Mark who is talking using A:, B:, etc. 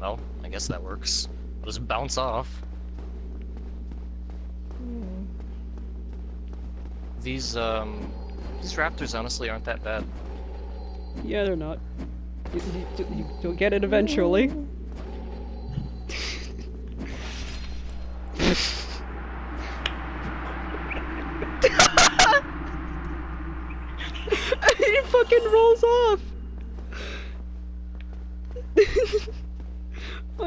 A: Well, I guess that works. I'll just bounce off.
B: Hmm.
A: These um, these raptors honestly aren't that bad.
B: Yeah, they're not. You, you, you, you'll get it eventually. he fucking rolls off.